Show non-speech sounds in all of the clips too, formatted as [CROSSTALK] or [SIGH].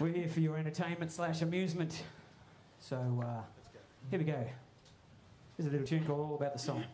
We're here for your entertainment slash amusement. So uh, here we go. Here's a little tune called All About the Song.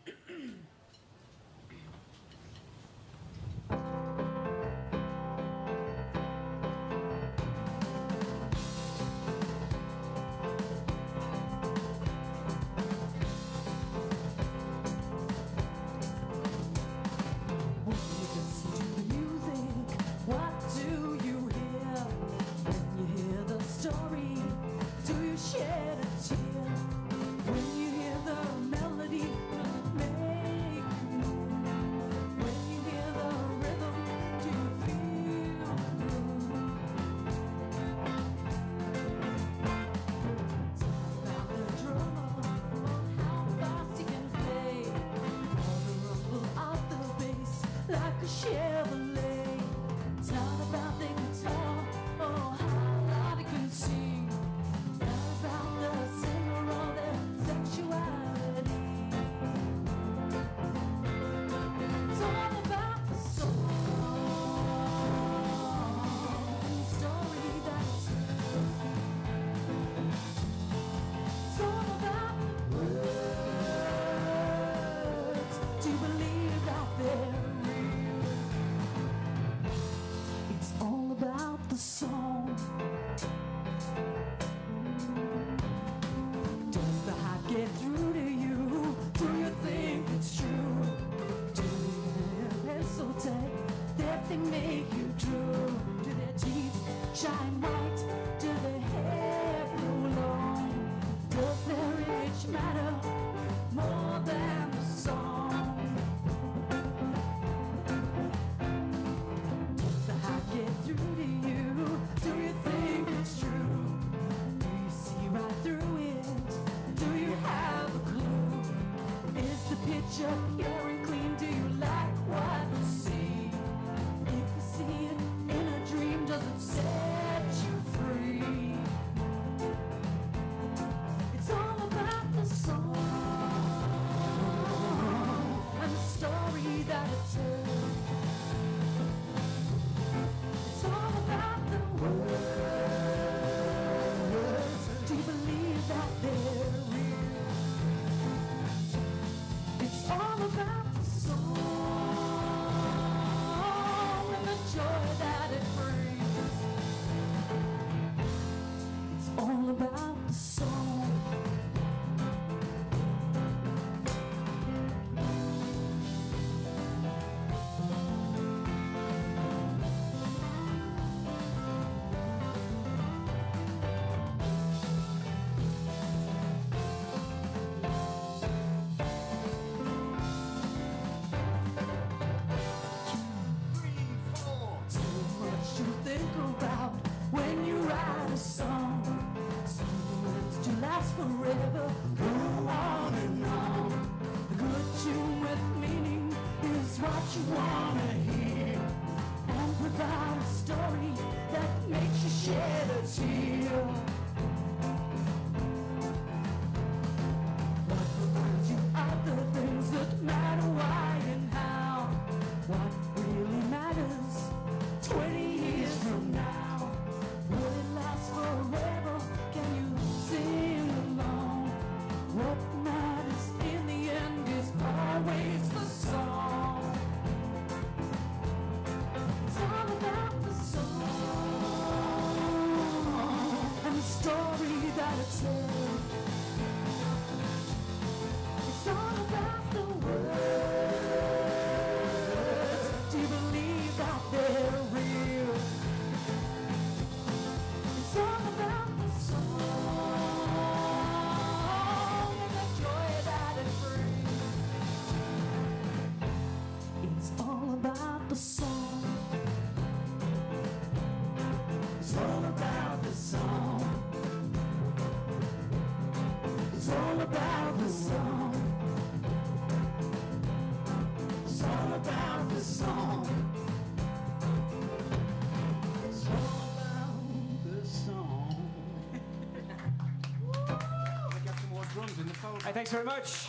thanks very much.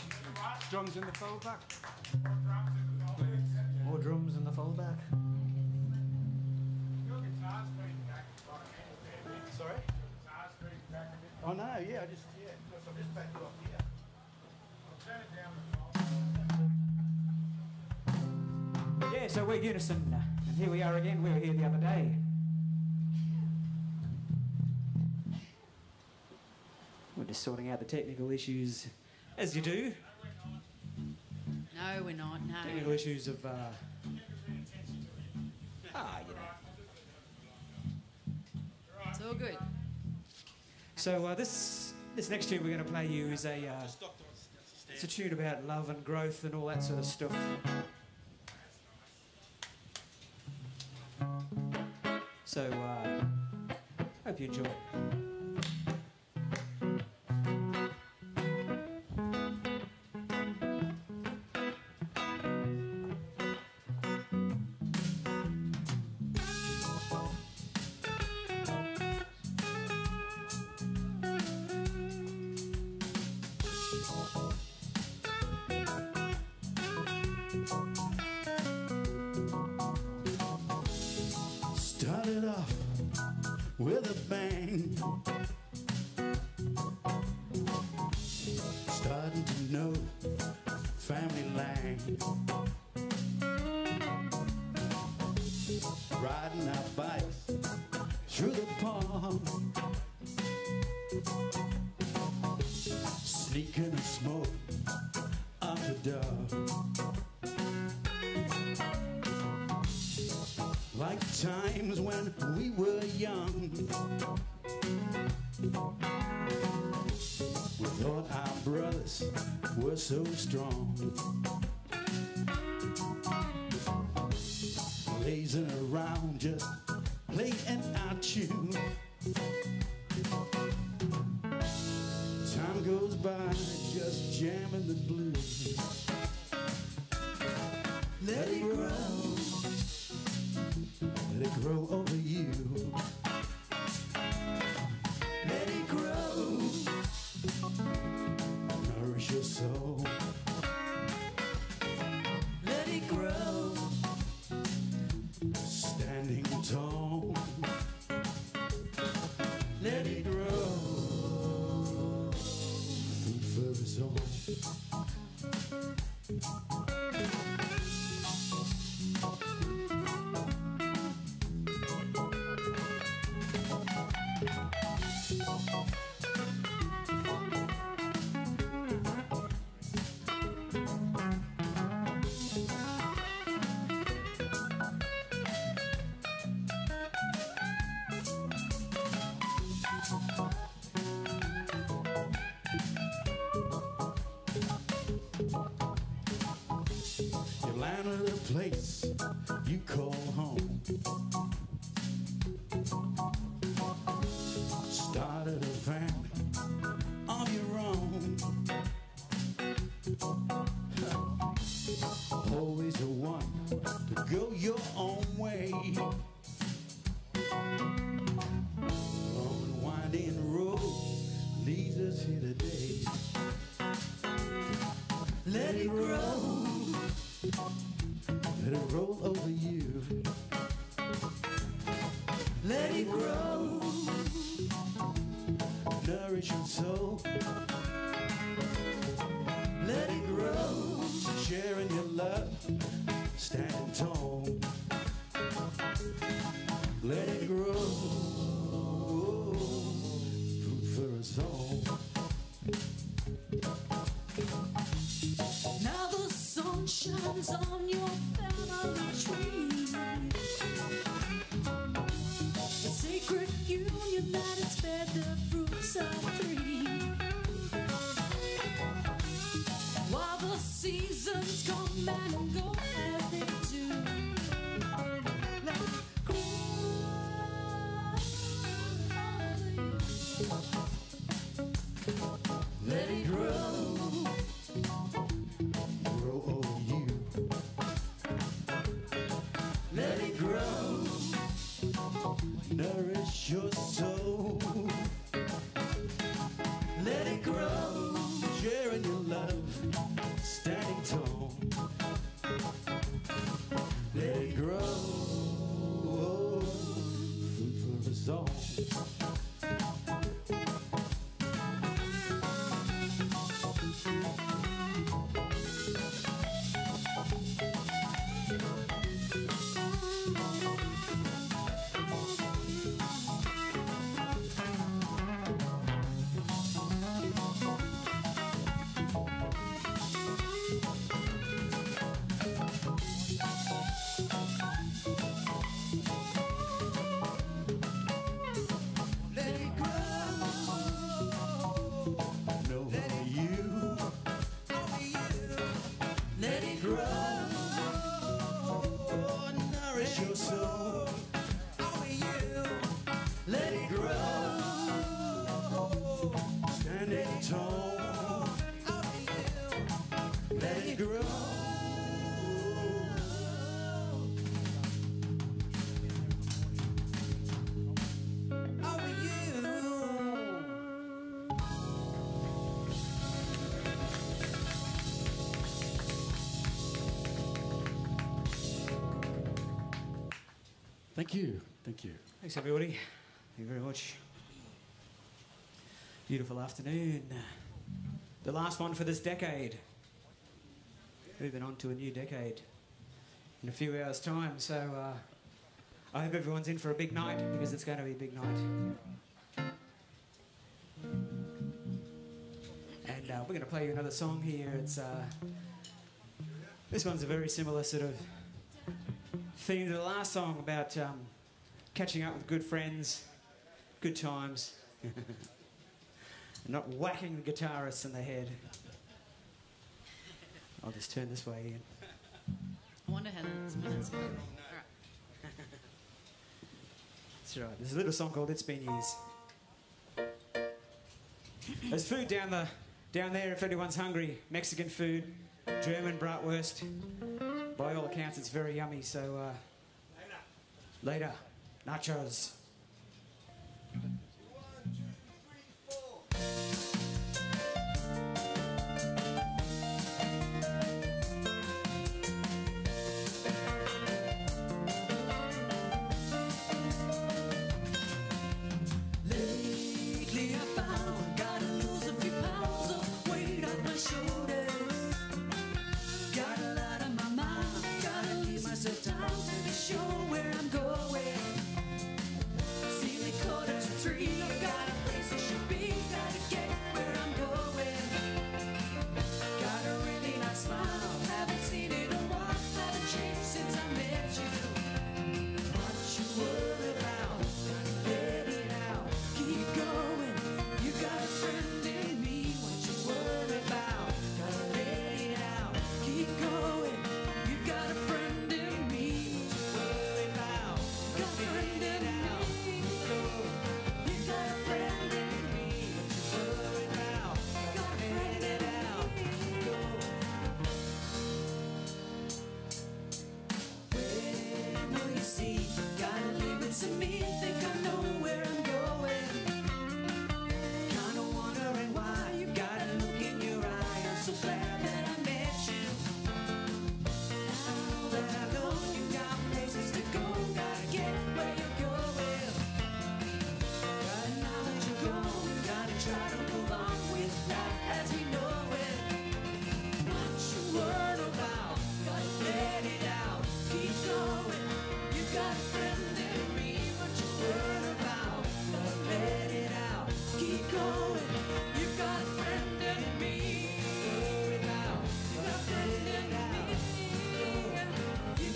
Drums in the foldback. More drums in the foldback. Sorry? Oh no, yeah, I just, yeah, so Yeah, so we're unison, and here we are again. We were here the other day. We're just sorting out the technical issues as you do. No, we're not. Technical No. issues of, uh, ah, you know. It's all good. So uh, this this next tune we're going to play you is a uh, it's a tune about love and growth and all that sort of stuff. So uh, hope you enjoy. By just jamming the blues. Let it grow. Let it grow you. Thank you. Thanks, everybody. Thank you very much. Beautiful afternoon. The last one for this decade. Moving on to a new decade in a few hours' time. So uh, I hope everyone's in for a big night because it's going to be a big night. And uh, we're going to play you another song here. It's uh, this one's a very similar sort of theme to the last song about um, catching up with good friends, good times, and [LAUGHS] not whacking the guitarists in the head. I'll just turn this way in. I wonder how that's minutes. All right. That's right. There's a little song called "It's Been Years." There's food down the down there if anyone's hungry. Mexican food, German bratwurst. By all accounts, it's very yummy. So uh, later, nachos.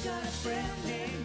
Got a friend in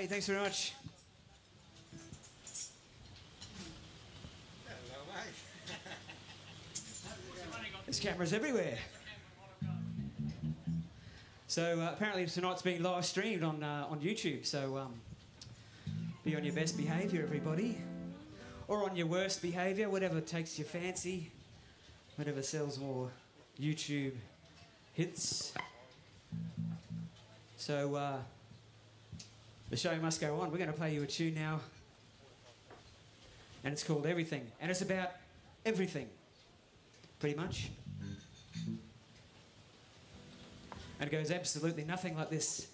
Hey, thanks very much. [LAUGHS] There's cameras everywhere. So uh, apparently tonight's being live streamed on uh, on YouTube. So um, be on your best behaviour, everybody, or on your worst behaviour, whatever takes your fancy, whatever sells more YouTube hits. So uh, the show must go on. We're going to play you a tune now, and it's called Everything, and it's about everything, pretty much. And it goes absolutely nothing like this.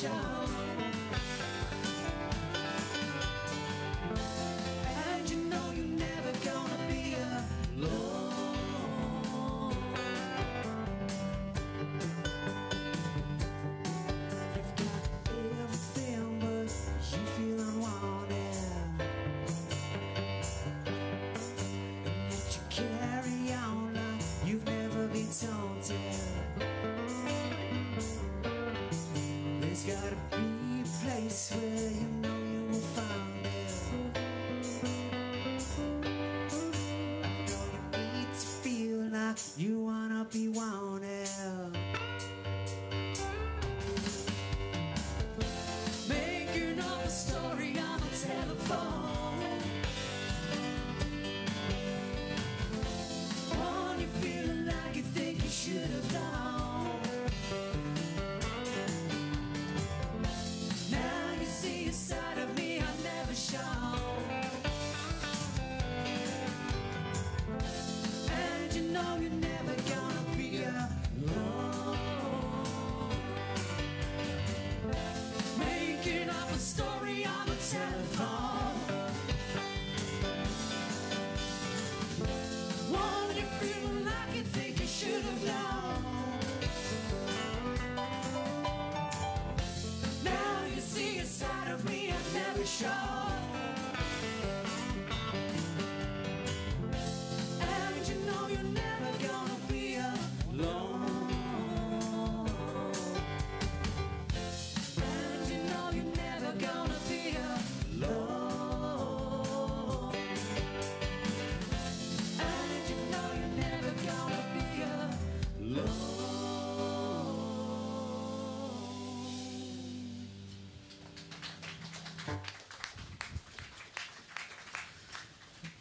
shine.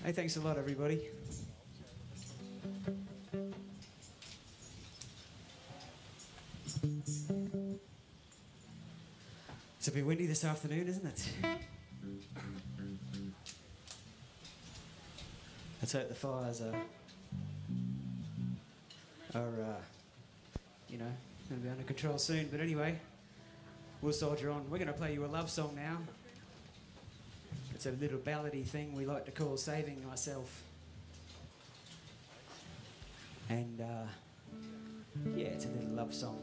Hey, thanks a lot, everybody. It's a bit windy this afternoon, isn't it? Let's hope the fires are, are uh, you know, going to be under control soon. But anyway, we'll soldier on. We're going to play you a love song now. It's a little ballady thing we like to call Saving Myself. And uh, yeah, it's a little love song.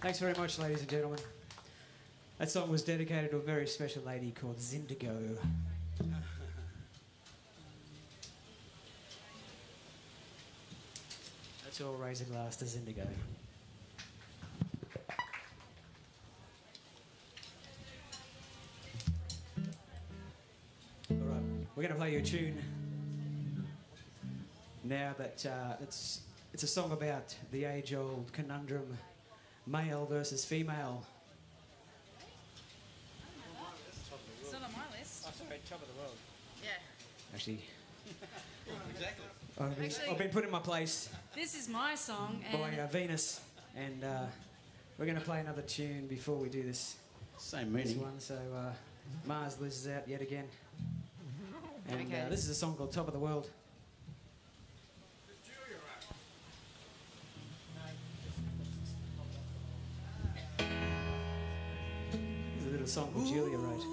Thanks very much, ladies and gentlemen. That song was dedicated to a very special lady called Zindigo. Let's all raise a glass to Zindigo. All right, we're going to play you a tune now that uh, it's, it's a song about the age-old conundrum male versus female. On my list. Oh, sorry, top of the world. Yeah. Actually. exactly. I've been, Actually, I've been put in my place. This is my song. by uh, Venus. And uh, we're going to play another tune before we do this. Same meaning. This one. So uh, Mars loses out yet again. [LAUGHS] And uh, okay. this is a song called Top of the World. the song that Julia wrote.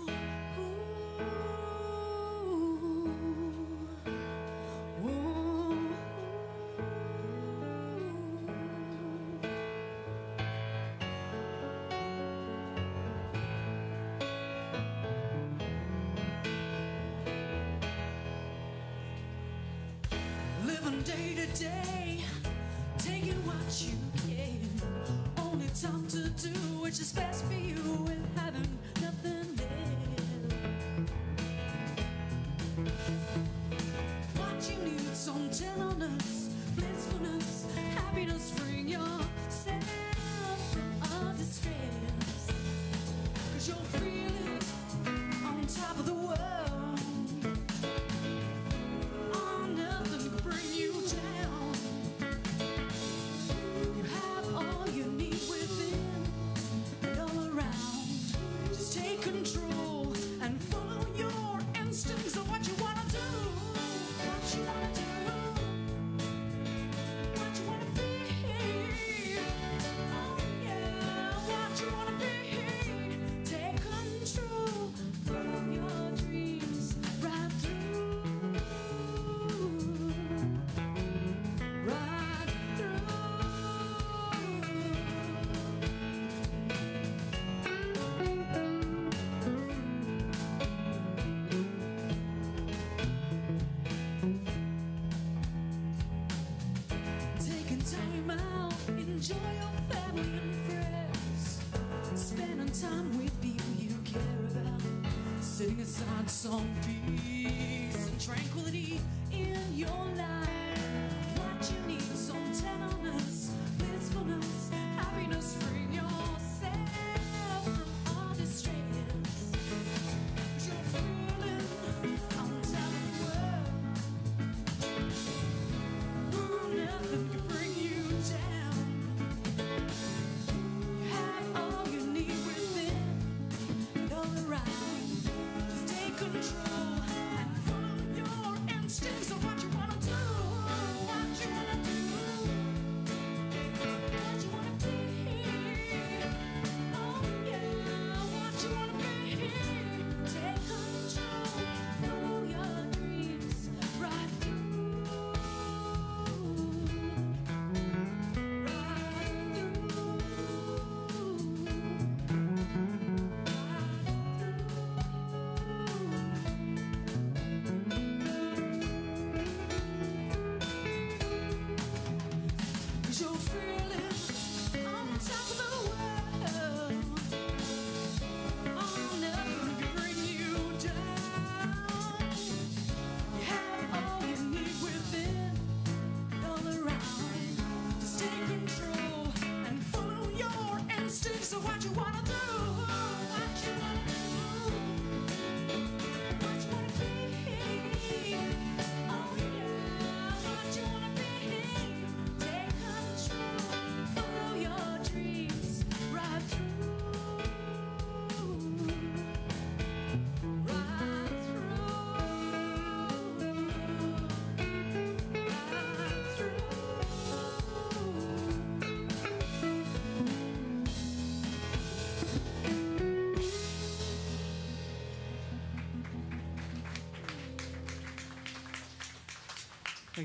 song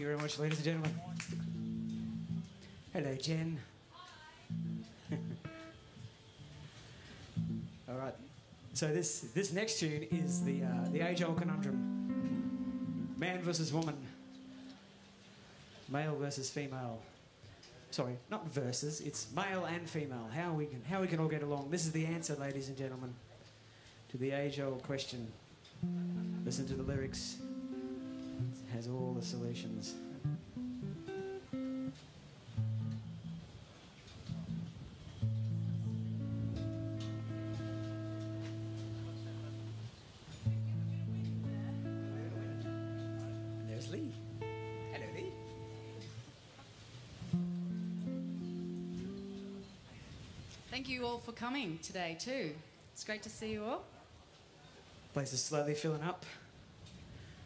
you very much, ladies and gentlemen. Hello, Jen. [LAUGHS] All right. So this this next tune is the uh, the age-old conundrum: man versus woman, male versus female. Sorry, not versus. It's male and female. How we can how we can all get along. This is the answer, ladies and gentlemen, to the age-old question. Listen to the lyrics. Has all the solutions. Thank you all for coming today, too. It's great to see you all. Place is slowly filling up.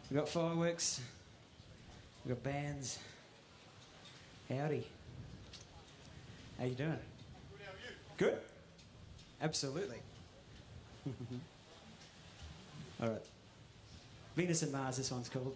We got fireworks. We got bands. Howdy. How you doing? Good. How you? Good. Absolutely. [LAUGHS] All right. Venus and Mars. This one's called.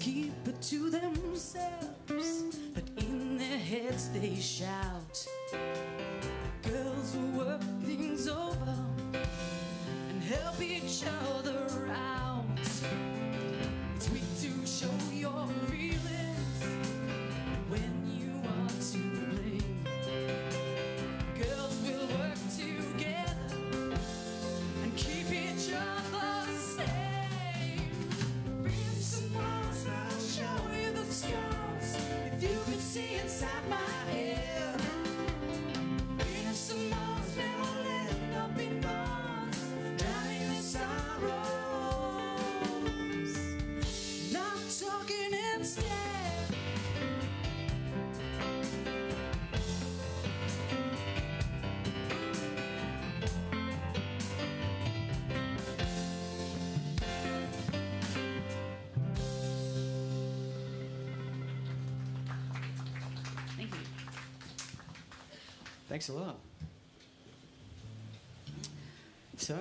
keep it to themselves, but in their heads they shout. Thanks a lot. So,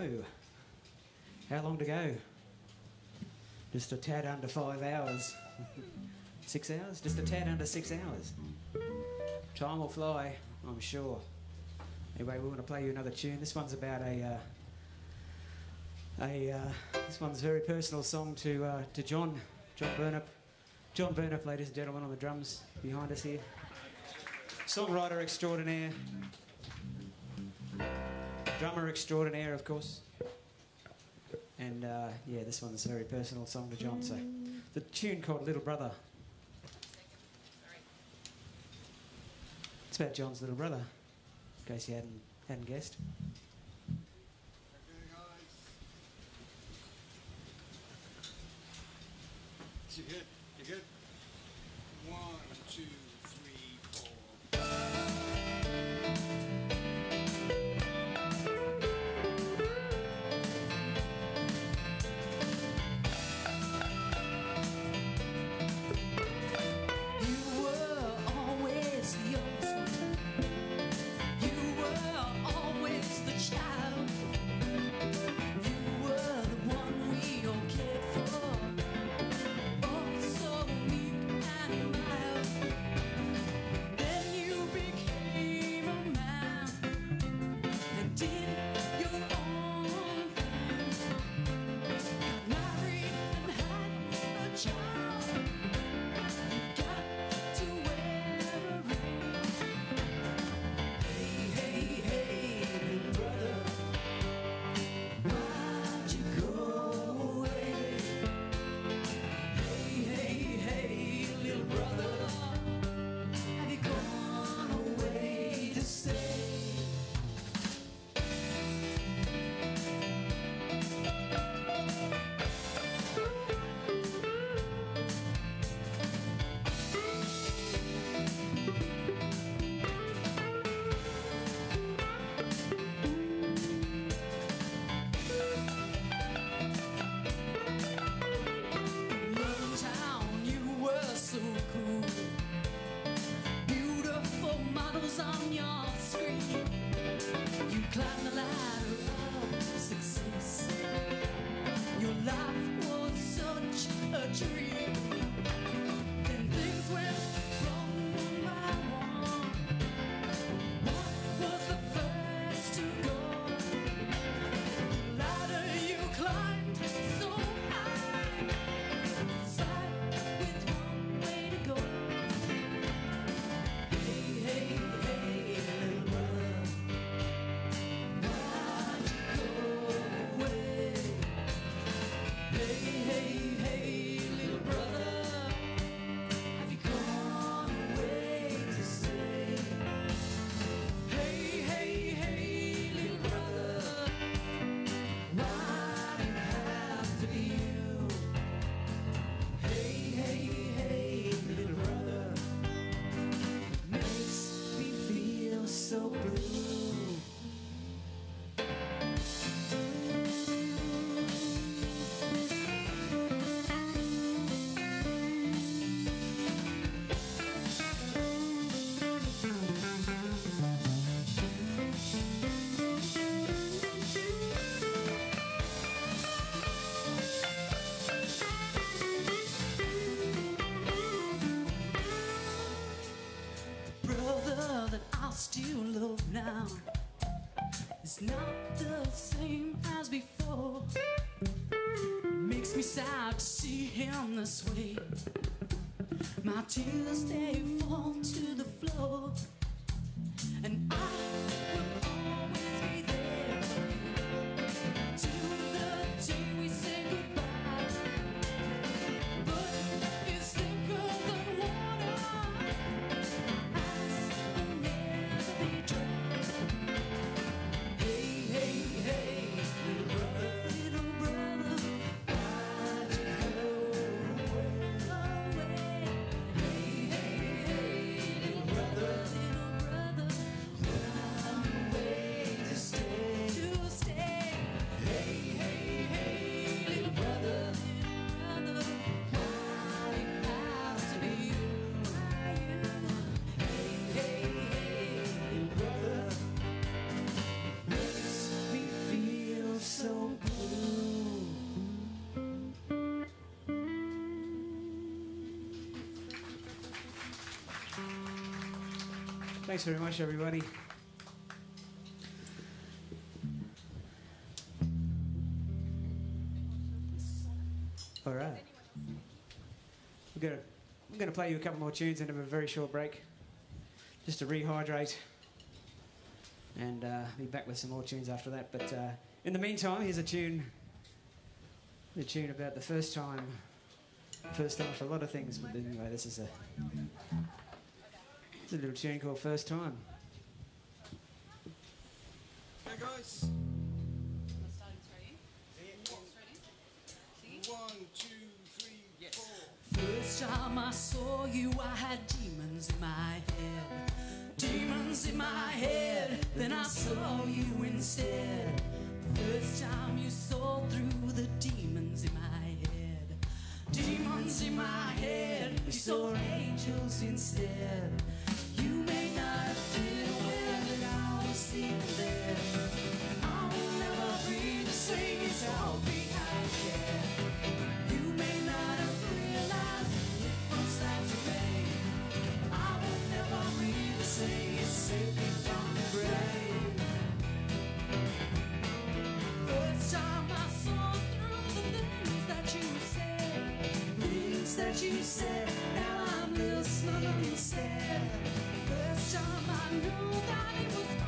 how long to go? Just a tad under five hours. [LAUGHS] six hours? Just a tad under six hours. Time will fly, I'm sure. Anyway, we want to play you another tune. This one's about a. Uh, a uh, this one's a very personal song to uh, to John John Burnup. John Burnup, ladies and gentlemen, on the drums behind us here. Songwriter extraordinaire. Drummer extraordinaire, of course. And uh, yeah, this one's a very personal song to John. So, the tune called Little Brother. It's about John's little brother, in case you hadn't hadn't guessed. Still love now is not the same as before. Makes me sad Thanks very much, everybody. All right. We're gonna, I'm gonna play you a couple more tunes and have a very short break, just to rehydrate, and uh, be back with some more tunes after that. But uh, in the meantime, here's a tune, a tune about the first time, first time for a lot of things. But anyway, this is a, it's a little tune called First Time. Hey guys. One, two, three, four. First time I saw you, I had demons in my head. Demons in my head, then I saw you instead. First time you saw through the demons in my head. Demons in my head, you saw angels instead. Said. Now I'm listening instead. First time I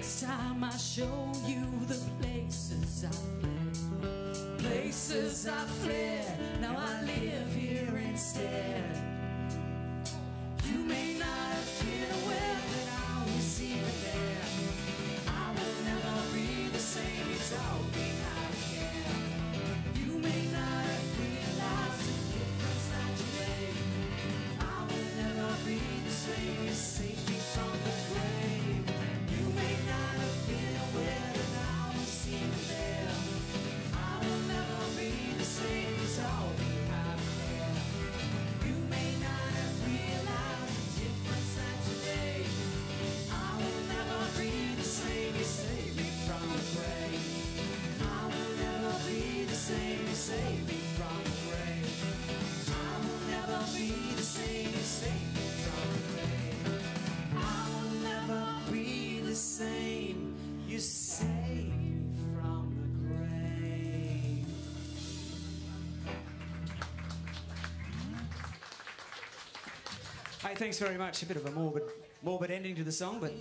next time I show you the places I fled. Places I fled. Now I live here instead. Thanks very much. A bit of a morbid, morbid ending to the song, but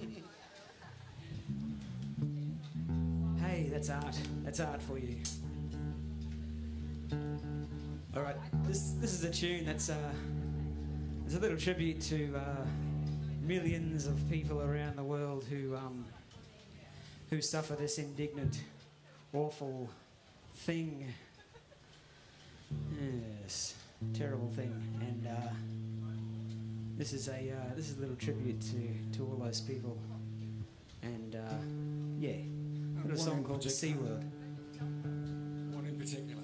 hey, that's art. That's art for you. All right, this this is a tune that's uh, it's a little tribute to uh, millions of people around the world who um, who suffer this indignant, awful thing. Yes, terrible thing, and. Uh, this is a uh, this is a little tribute to, to all those people, and uh, yeah, a little song called particular. C Word. One in particular.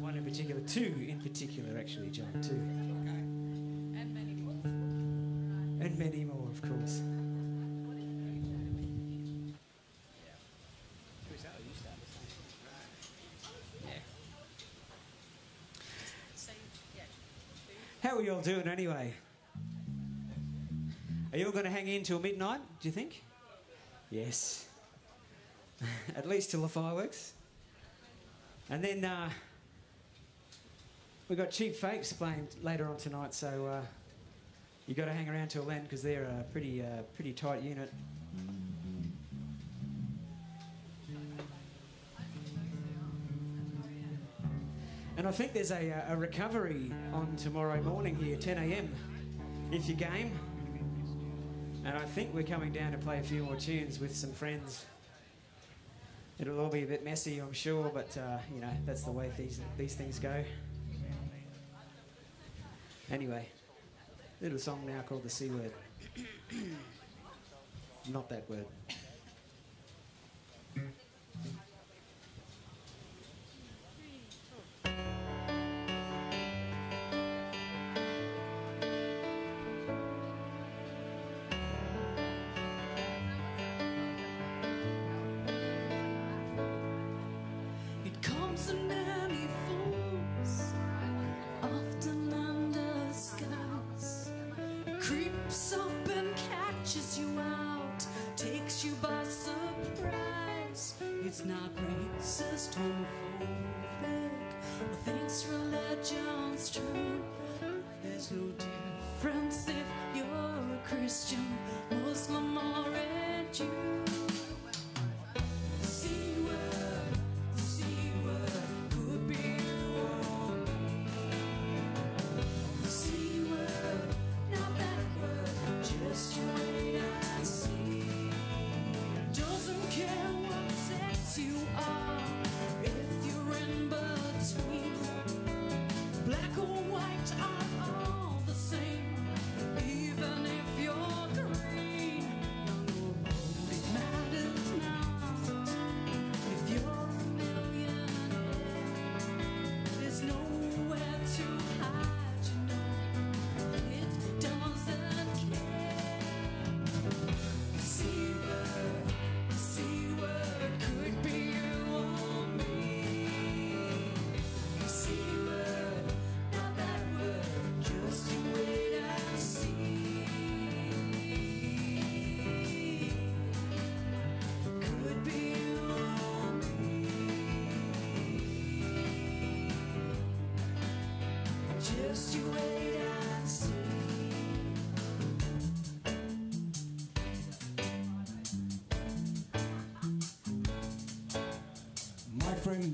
One in particular, two in particular, actually, John, two, Okay. And many more. and many more, of course. How are you all doing anyway? Are you all going to hang in till midnight, do you think? Yes. [LAUGHS] At least till the fireworks. And then uh, we've got Cheap Fakes playing later on tonight, so uh, you got to hang around till then because they're a pretty, uh, pretty tight unit. And I think there's a, uh, a recovery on tomorrow morning here, 10 a.m. If you're game. And I think we're coming down to play a few more tunes with some friends. It'll all be a bit messy, I'm sure, but uh, you know that's the way these these things go. Anyway, little song now called the C word. [CLEARS THROAT] Not that word.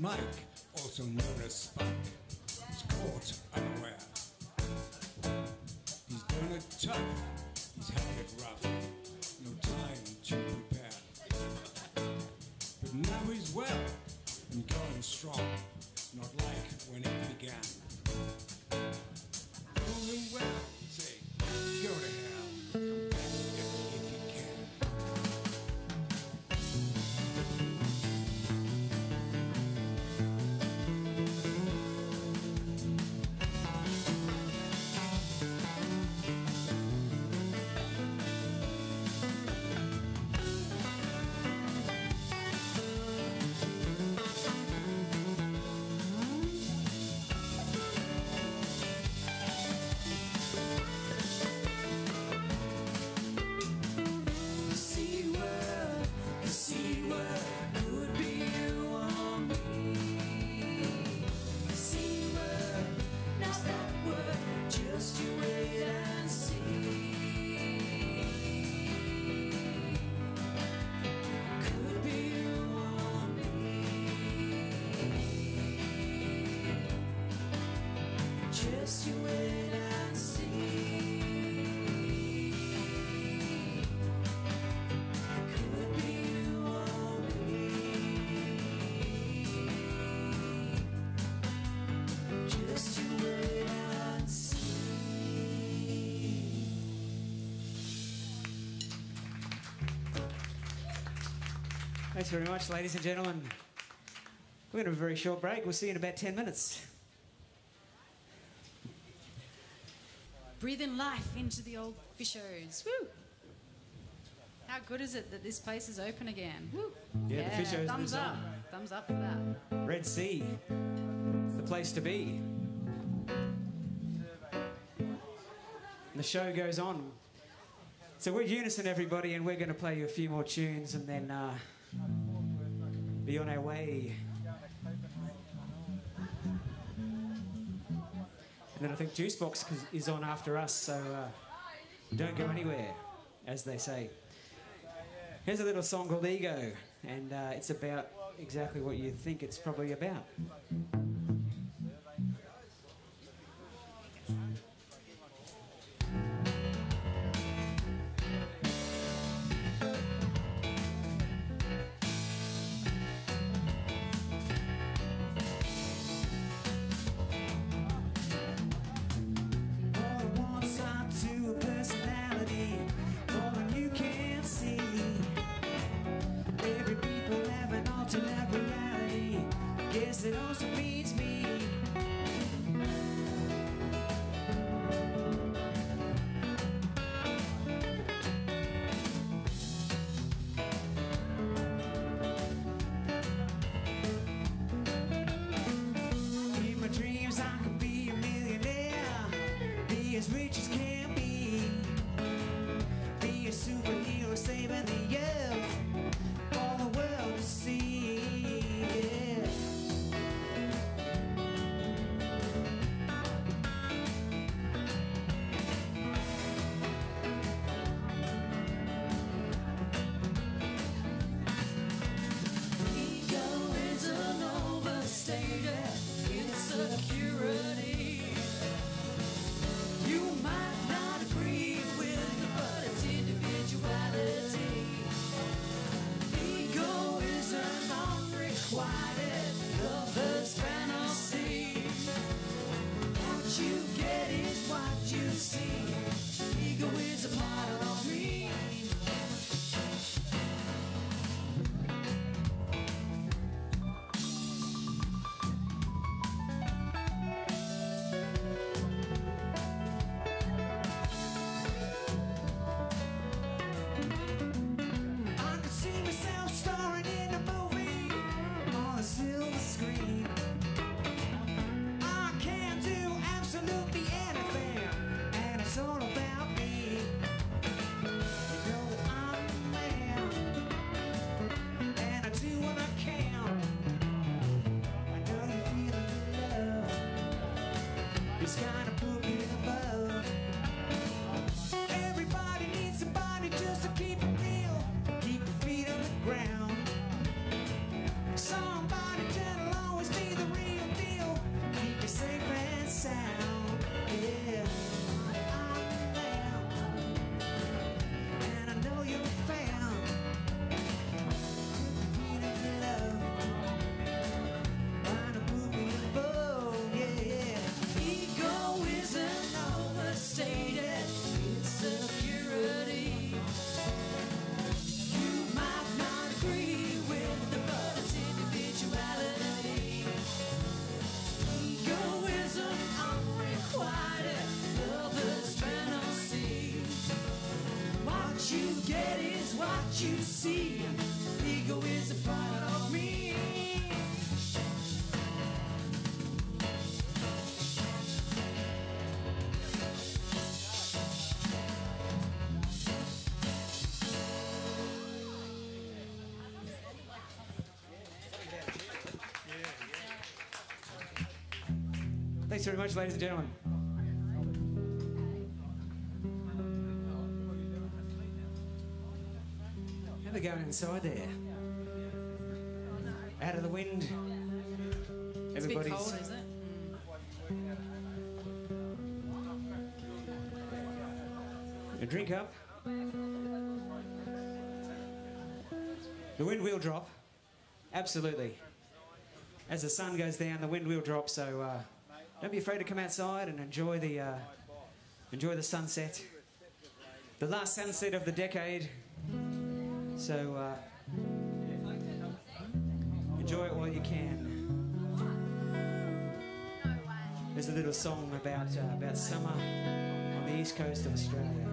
Mike, also known as Spike, is caught unaware. He's done it tough, Thanks very much, ladies and gentlemen. We're going to have a very short break. We'll see you in about 10 minutes. Breathing life into the old fishers. Woo! How good is it that this place is open again? Woo! Yeah, the Fishers thumbs up. on. Thumbs up for that. Red C, it's the place to be. And the show goes on. So we're Unison, everybody, and we're going to play you a few more tunes and then uh, be on our way. And then I think Juicebox is on after us, so uh, don't go anywhere, as they say. Here's a little song called Ego, and uh, it's about exactly what you think it's probably about. Thanks very much, ladies and gentlemen. How they going inside there? Out of the wind. It's a Everybody's cold, is it? a drink up. The wind will drop. Absolutely. As the sun goes down, the wind will drop. So uh, don't be afraid to come outside and enjoy the uh, enjoy the sunset. The last sunset of the decade. So uh, enjoy it while you can. There's a little song about uh, about summer on the east coast of Australia.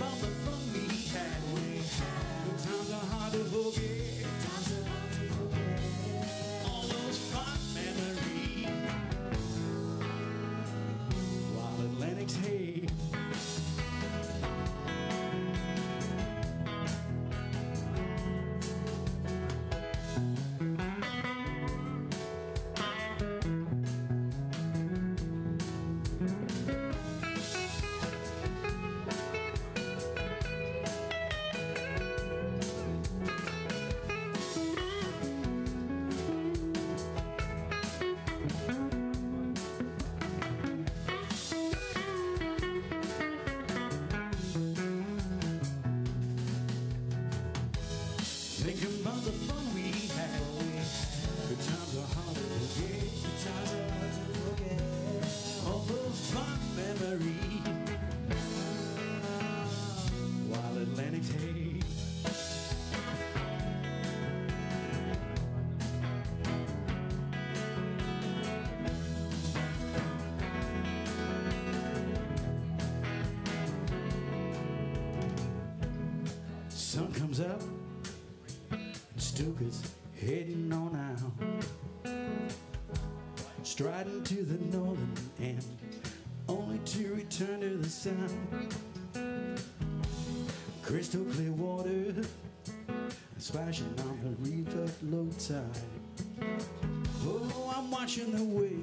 about the fun we had. The times are hard to forget. is heading on out. Striding to the northern end Only to return to the south. Crystal clear water Splashing on the reef at low tide Oh, I'm watching the waves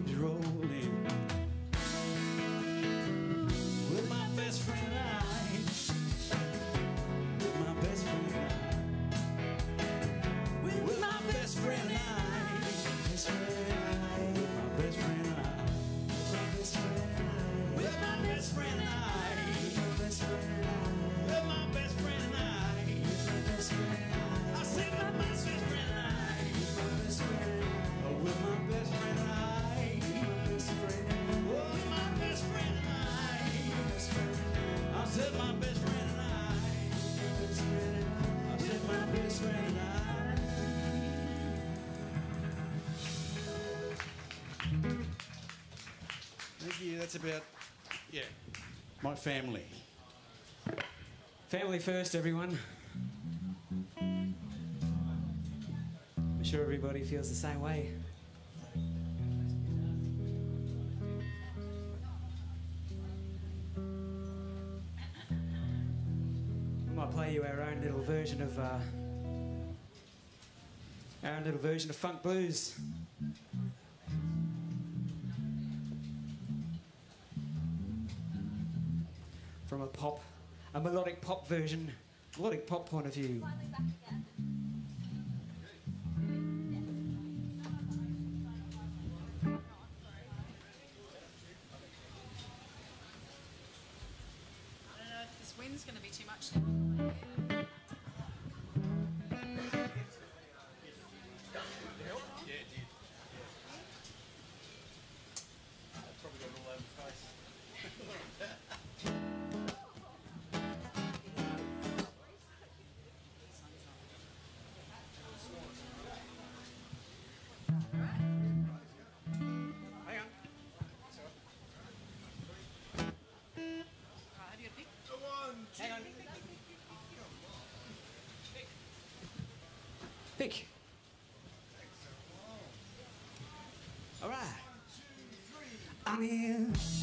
that's about, yeah, my family. Family first, everyone. I'm sure everybody feels the same way. I might play you our own little version of uh, our own little version of funk blues. pop, a melodic pop version, melodic pop point of view. I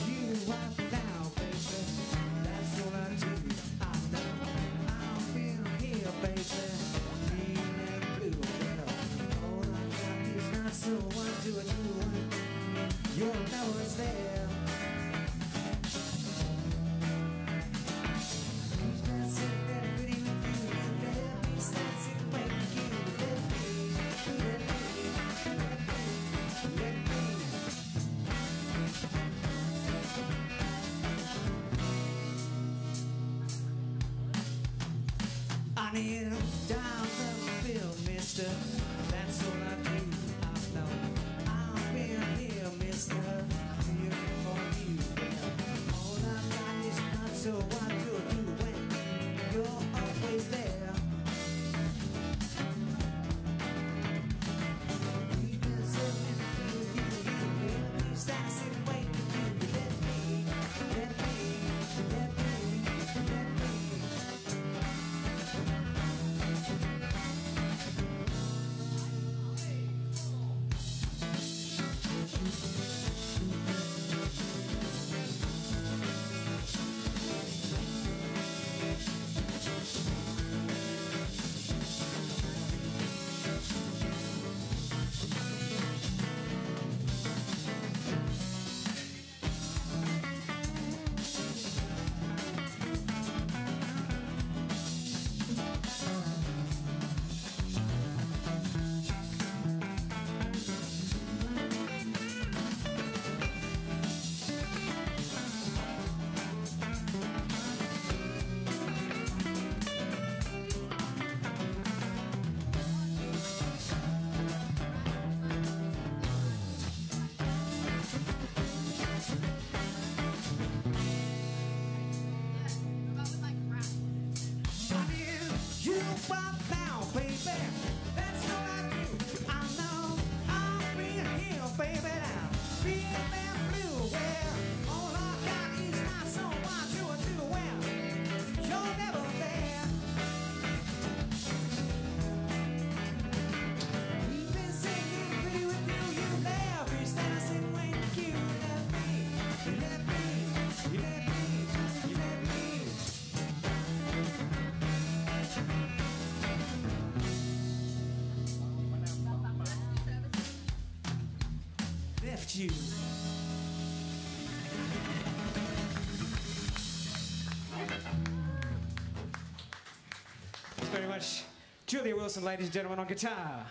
Wilson, ladies and gentlemen, on guitar.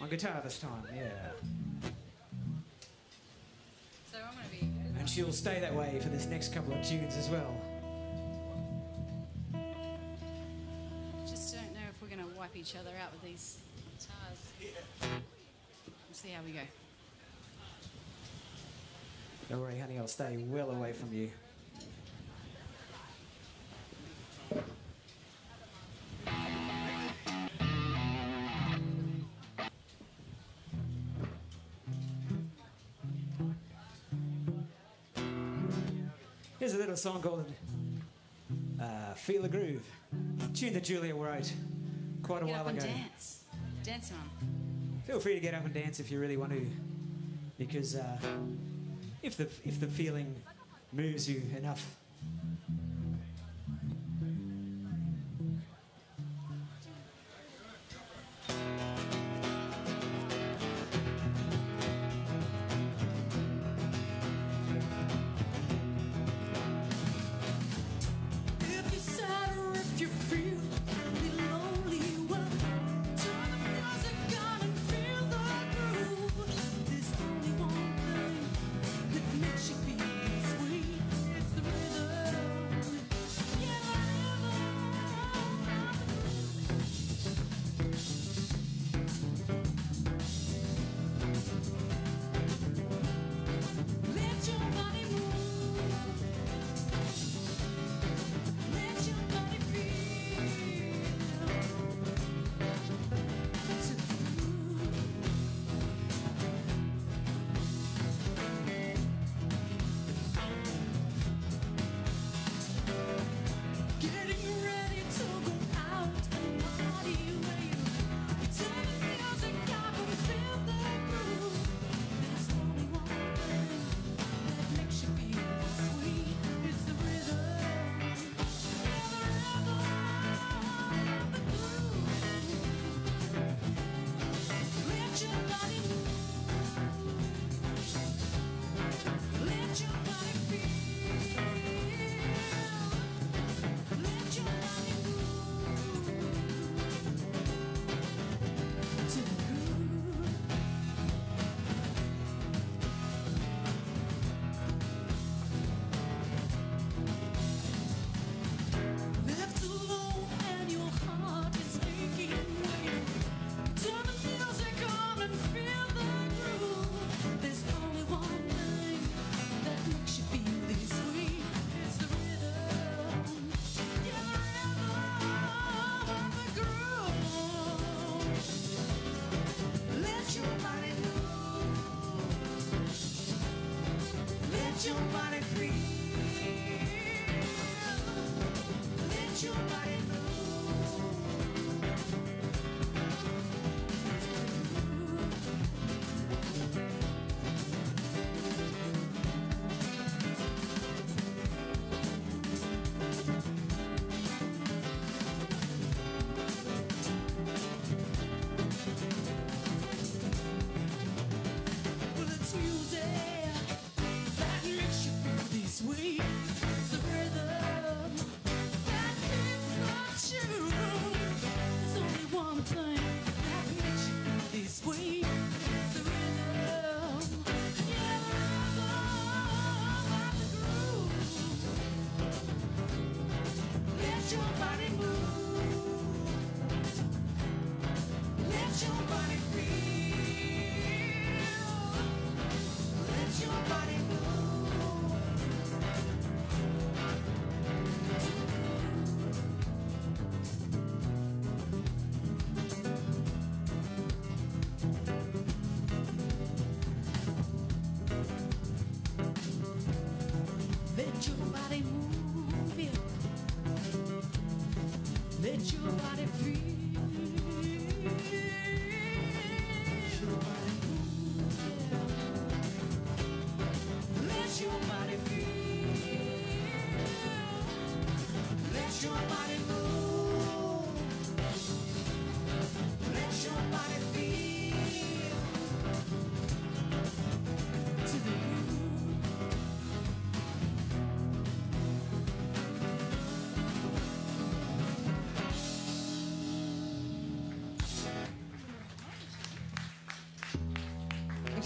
On guitar this time, yeah. So I'm going to be. And she'll stay that way for this next couple of tunes as well. Just don't know if we're going to wipe each other out with these guitars. We'll see how we go. Don't worry, honey, I'll stay well away from you. Here's a little song called uh, Feel the Groove. Tune that Julia wrote quite a Get while ago. dance. Dance on. Feel free to get up and dance if you really want to, because uh, if the if the feeling moves you enough.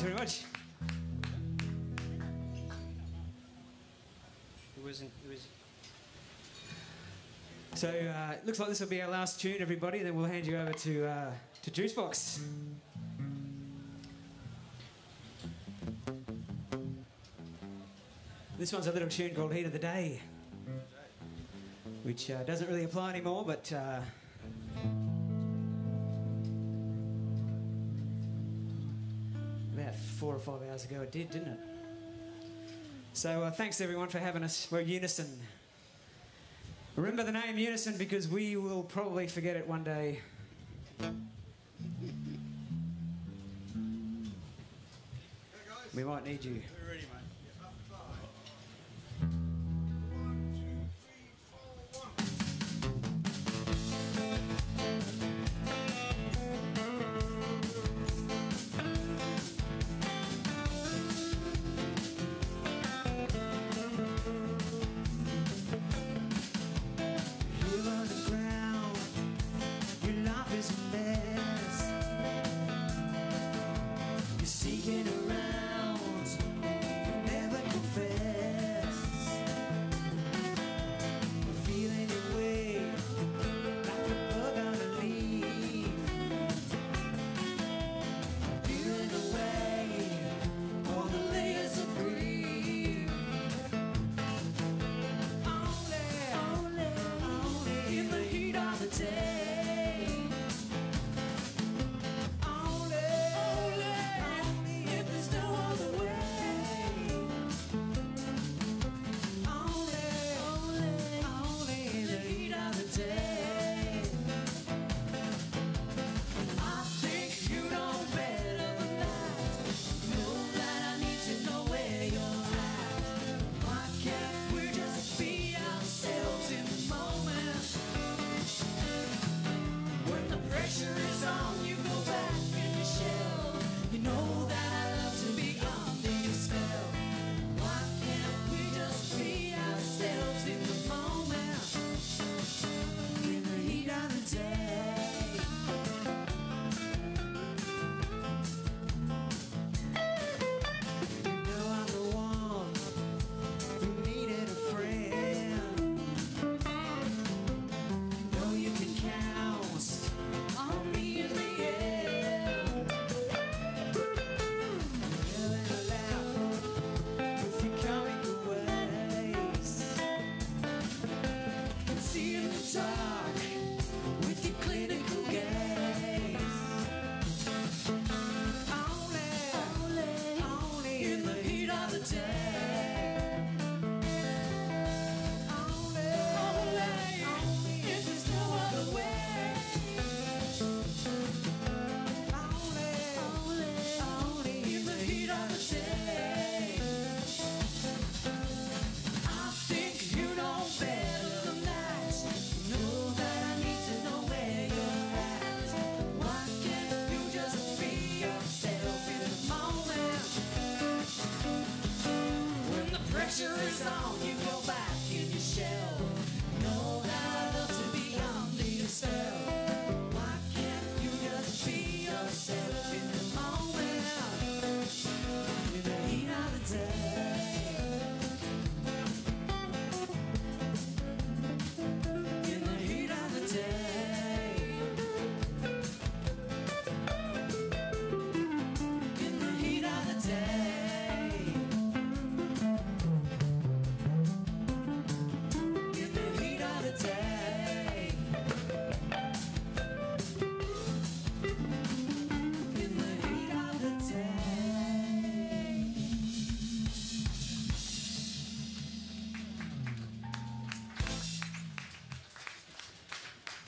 Very much. It wasn't. It was. So uh, it looks like this will be our last tune, everybody. Then we'll hand you over to uh, to Juicebox. This one's a little tune called "Heat of the Day," which uh, doesn't really apply anymore, but. Uh, four or five hours ago, it did, didn't it? So uh, thanks everyone for having us. We're Unison. Remember the name Unison because we will probably forget it one day. We might need you.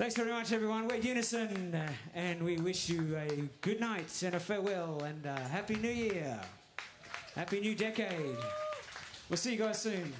Thanks very much, everyone. We're Unison, uh, and we wish you a good night and a farewell and a happy new year. Happy new decade. We'll see you guys soon.